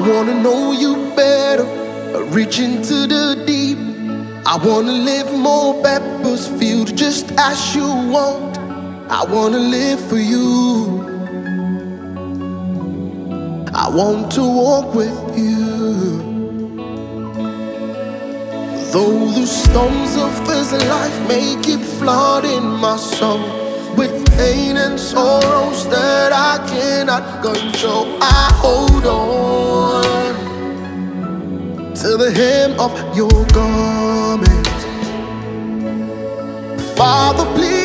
wanna know you better, reach into the deep. I wanna live more peppers field just as you want. I wanna live for you. I want to walk with you. Though the storms of this life may keep flooding my soul with pain and sorrows that I cannot control, I hold on to the hem of your garment. Father, please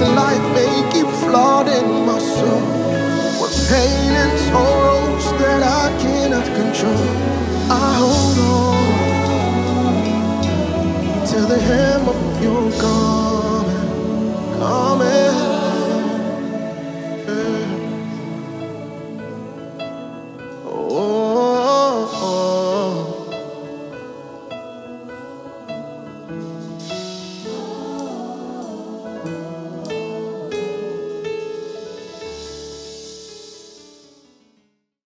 Life may keep flooding my soul With pain and sorrows that I cannot control. I hold on To the hem of your garment Garment